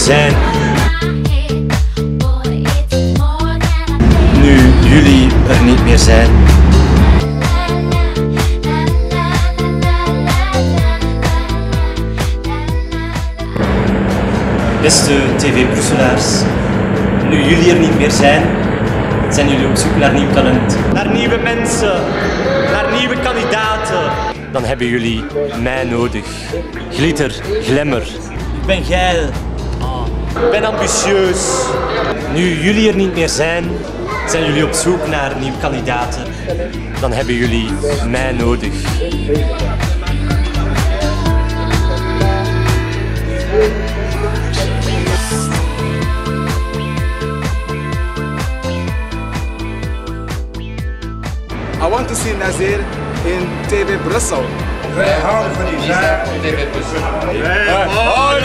zijn. Nu jullie er niet meer zijn. Beste TV-Brusselaars, nu jullie er niet meer zijn, zijn jullie op zoek naar nieuw talent. Naar nieuwe mensen, naar nieuwe kandidaten. Dan hebben jullie mij nodig. Glitter, glamour. Ben geil. Ik ben ambitieus. Nu jullie er niet meer zijn, zijn jullie op zoek naar nieuwe kandidaten. Dan hebben jullie mij nodig. I want to see Nazir in TV Brussel. Wij houden van die zaak. Wij houden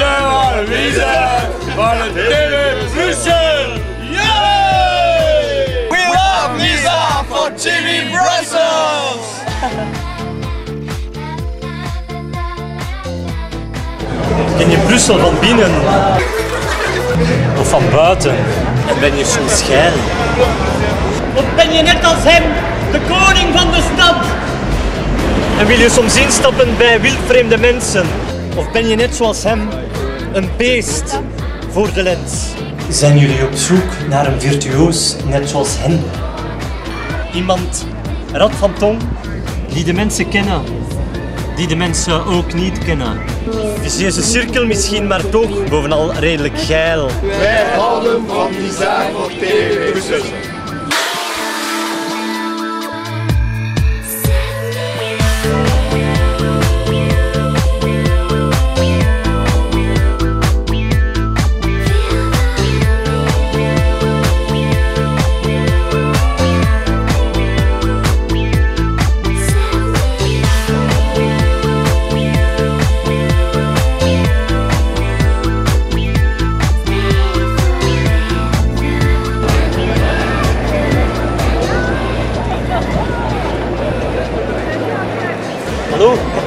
van het TV Brussel. Yay! We love Lisa for TV Brussels. Ken je Brussel van binnen? Of van buiten? En ben je soms geil? Of ben je net als hem, En wil je soms instappen bij wildvreemde mensen? Of ben je net zoals hem, een beest voor de lens? Zijn jullie op zoek naar een virtuoos net zoals hen? Iemand, rad van tong, die de mensen kennen, die de mensen ook niet kennen. Is deze cirkel misschien, maar toch bovenal redelijk geil. Wij houden van die zaak voor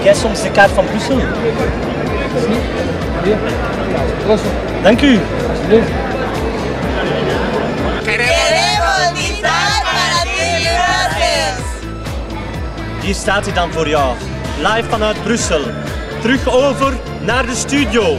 jij soms de kaart van Brussel? Dank u. Hier staat hij dan voor jou. Live vanuit Brussel. Terug over naar de studio.